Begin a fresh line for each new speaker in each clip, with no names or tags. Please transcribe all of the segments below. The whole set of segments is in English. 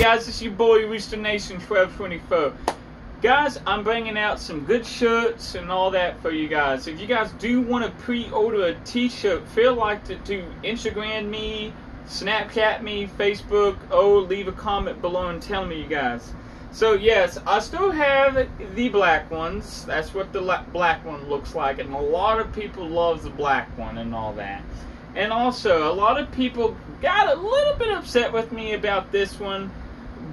guys, it's your boy Rooster Nation 1224. Guys, I'm bringing out some good shirts and all that for you guys. If you guys do want to pre-order a t-shirt, feel like to, to Instagram me, Snapchat me, Facebook, or leave a comment below and tell me you guys. So yes, I still have the black ones. That's what the black one looks like, and a lot of people love the black one and all that. And also, a lot of people got a little bit upset with me about this one,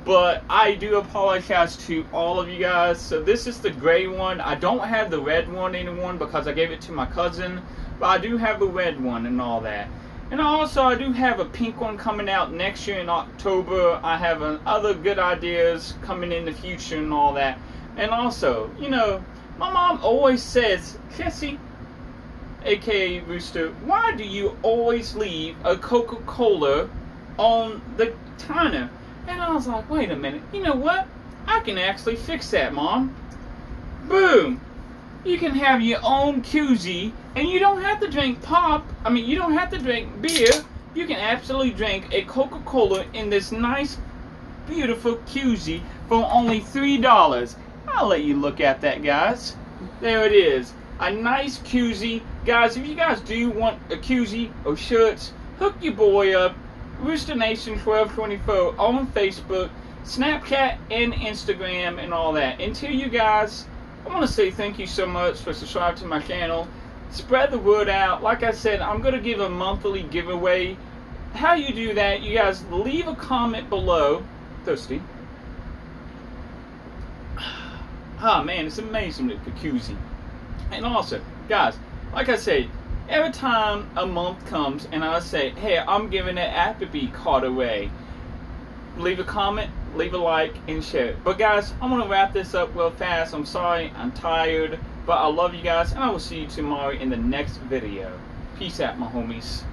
but I do apologize to all of you guys. So this is the gray one. I don't have the red one anymore because I gave it to my cousin, but I do have the red one and all that. And also, I do have a pink one coming out next year in October. I have other good ideas coming in the future and all that. And also, you know, my mom always says, Jesse, aka Rooster, why do you always leave a Coca Cola on the counter? And I was like, wait a minute, you know what? I can actually fix that, Mom. Boom! you can have your own koozie and you don't have to drink pop. I mean, you don't have to drink beer. You can absolutely drink a Coca-Cola in this nice, beautiful koozie for only $3. I'll let you look at that, guys. There it is. A nice koozie. Guys, if you guys do want a koozie or shirts, hook your boy up. Rooster Nation 1224 on Facebook, Snapchat, and Instagram, and all that. Until you guys I want to say thank you so much for subscribing to my channel. Spread the word out. Like I said, I'm going to give a monthly giveaway. How you do that, you guys leave a comment below. Thirsty. Ah, oh, man, it's amazing with Kikuzi. And also, guys, like I said, every time a month comes and I say, hey, I'm giving an Applebee card away, leave a comment, leave a like, and share it. But guys, I'm going to wrap this up real fast. I'm sorry, I'm tired, but I love you guys, and I will see you tomorrow in the next video. Peace out, my homies.